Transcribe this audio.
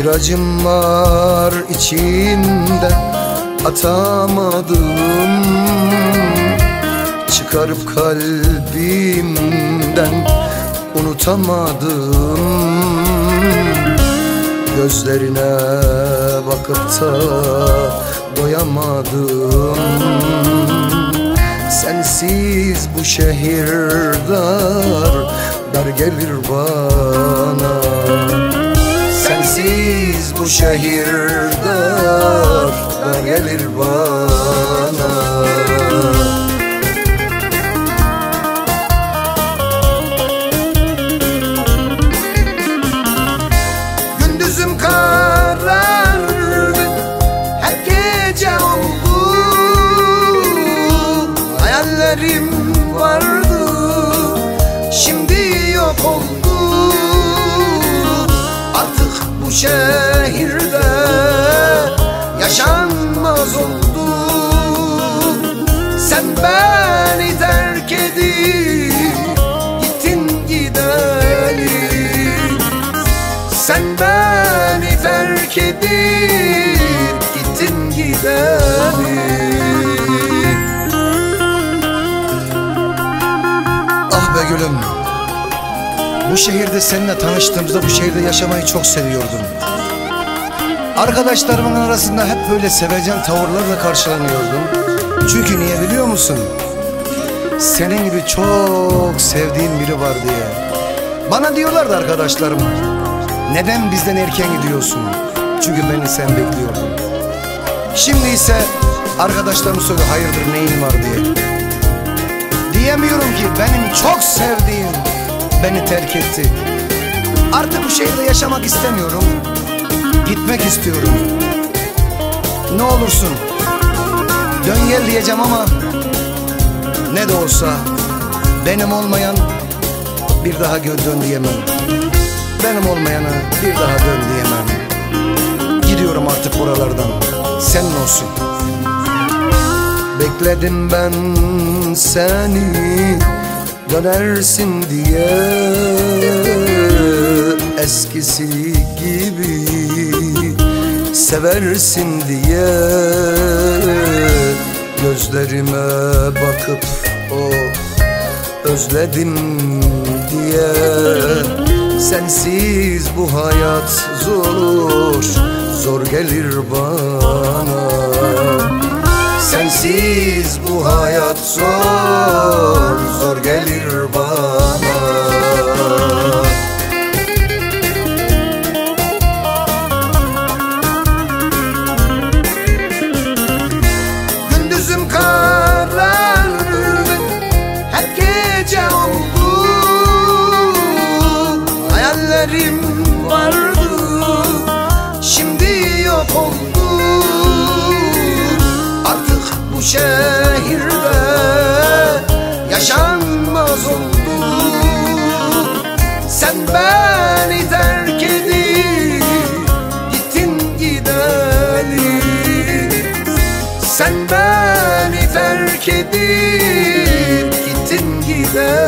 Bir acım var içimde atamadım. Çıkarıp kalbimden unutamadım. Gözlerine bakıp da doyamadım. Sensiz bu şehir dar, dar gelir bana bu şehir dar, dar gelir bana beni terk edip Gittin gideli sen beni terk edip gittin gideli Ah be gülüm. Bu şehirde seninle tanıştığımızda bu şehirde yaşamayı çok seviyordum. Arkadaşlarımın arasında hep böyle sevecen tavırlarla karşılanıyordum. Çünkü niye biliyor musun? Senin gibi çok sevdiğim biri var diye Bana diyorlardı arkadaşlarım neden bizden erken gidiyorsun? Çünkü beni sen bekliyordun. Şimdi ise arkadaşlarım soruyor hayırdır neyin var diye. Diyemiyorum ki benim çok sevdiğim beni terk etti. Artık bu şehirde yaşamak istemiyorum. Gitmek istiyorum. Ne olursun dön gel diyeceğim ama ne de olsa benim olmayan bir daha gö dön diyemem. Benim olmayana bir daha dön diyemem. Gidiyorum artık buralardan. Senin olsun. Bekledim ben seni. Dönersin diye. Eskisi gibi Seversin diye Gözlerime bakıp oh özledim diye. Sensiz bu hayat zor, zor gelir bana. Sensiz bu hayat zor, zor gelir olmaz Sen beni terk edip gittin gideli. Sen beni terk edip gittin gideli.